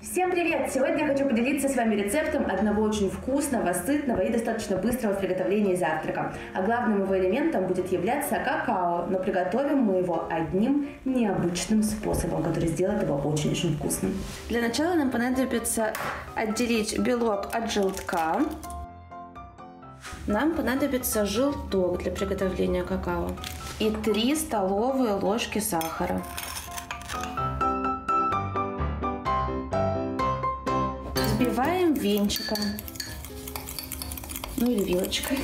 Всем привет! Сегодня я хочу поделиться с вами рецептом одного очень вкусного, сытного и достаточно быстрого приготовления завтрака. А главным его элементом будет являться какао, но приготовим мы его одним необычным способом, который сделает его очень-очень вкусным. Для начала нам понадобится отделить белок от желтка. Нам понадобится желток для приготовления какао и 3 столовые ложки сахара. Взбиваем венчиком, ну или вилочкой.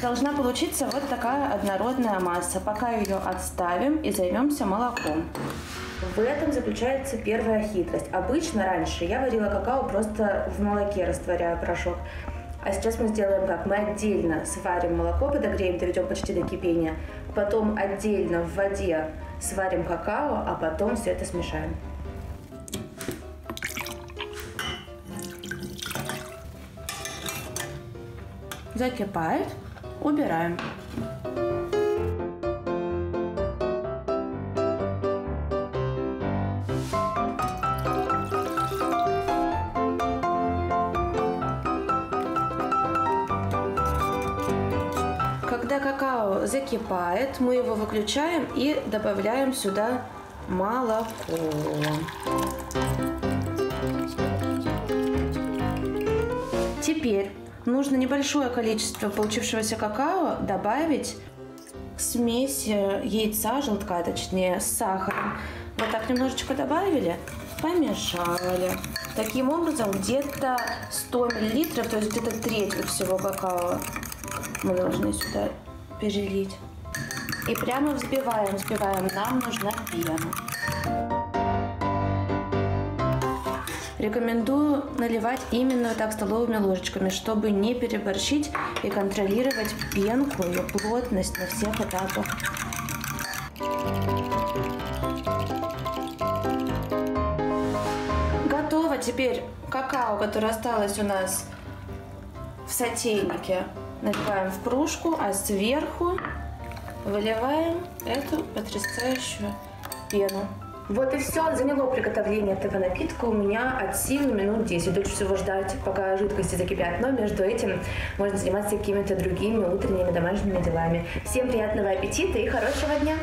Должна получиться вот такая однородная масса. Пока ее отставим и займемся молоком. В этом заключается первая хитрость. Обычно раньше я варила какао просто в молоке, растворяя порошок. А сейчас мы сделаем как? Мы отдельно сварим молоко, подогреем, доведем почти до кипения. Потом отдельно в воде сварим какао, а потом все это смешаем. Закипает, убираем. Когда какао закипает, мы его выключаем и добавляем сюда молоко. Теперь нужно небольшое количество получившегося какао добавить к смеси яйца, желтка точнее, с сахаром. Вот так немножечко добавили, помешали. Таким образом, где-то 100 миллилитров, то есть где-то треть всего какао мы должны сюда перелить. И прямо взбиваем, взбиваем. Нам нужна пена. Рекомендую наливать именно так столовыми ложечками, чтобы не переборщить и контролировать пенку, ее плотность на всех этапах. Готово теперь какао, которое осталось у нас в сотейнике наливаем в кружку, а сверху выливаем эту потрясающую пену. Вот и все. Заняло приготовление этого напитка у меня от силы минут 10. Лучше всего ждать, пока жидкости закипят. Но между этим можно заниматься какими-то другими утренними домашними делами. Всем приятного аппетита и хорошего дня!